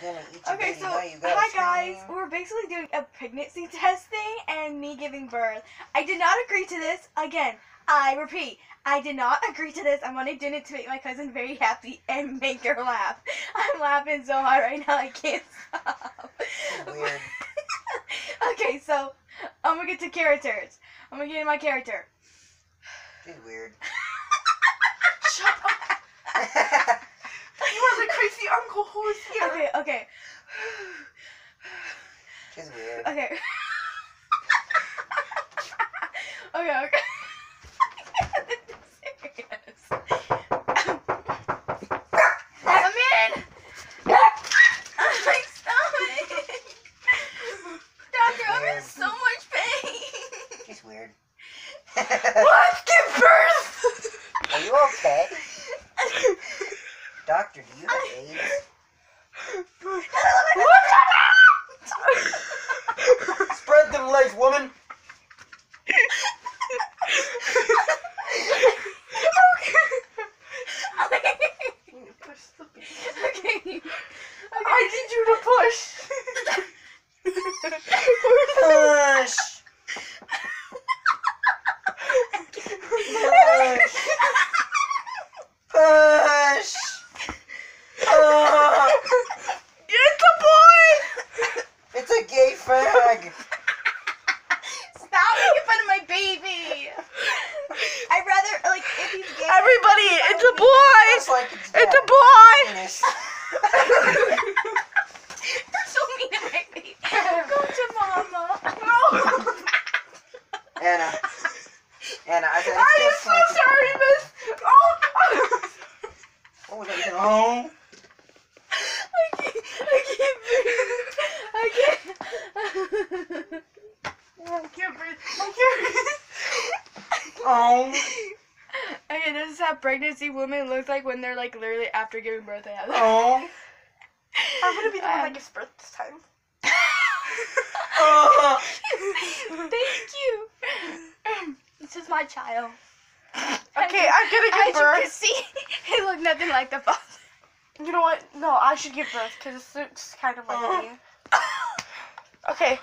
gonna eat your Okay, so you hi guys. We're basically doing a pregnancy testing and me giving birth. I did not agree to this. Again, I repeat, I did not agree to this. I'm only doing it to make my cousin very happy and make her laugh. I'm laughing so hard right now I can't stop. Weird. okay, so I'm gonna get to characters. I'm gonna get in my character. She's weird. Shut up. You are the crazy uncle who is here. Okay, okay, She's weird. okay. okay, okay. Come in. I'm in. My stomach. Doctor, I'm in so much pain. She's weird. What? Give birth. Are you okay? Doctor, do you have AIDS? Spread them legs, woman. Push okay. I need you to push. Push. Push. Push. Oh, It's a boy. it's a gay fag. Stop making fun of my baby. I'd rather like if he's gay. Everybody, I'd it's a rather boy. It's like it's, It's a dead. boy. Penis. You're so mean to my baby. Go to mama. Anna. Anna, I said I am so sorry, miss. Oh. What was that? You said, oh. I can't. I can't breathe. I I can't breathe. I can't breathe. Oh. Okay, this is how pregnancy women look like when they're like literally after giving birth. They have. Oh. I'm gonna be the one that Um, gives birth this time. Oh. Thank you. This is my child. Okay, I'm gonna give As give you can see, he looked nothing like the father. You know what? No, I should give birth because it looks kind of uh. like me. Okay,